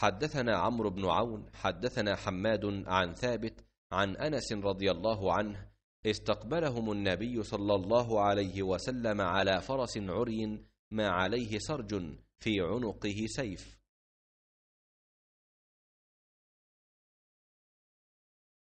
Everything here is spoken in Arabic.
حدثنا عمرو بن عون حدثنا حماد عن ثابت عن أنس رضي الله عنه استقبلهم النبي صلى الله عليه وسلم على فرس عري ما عليه سرج في عنقه سيف.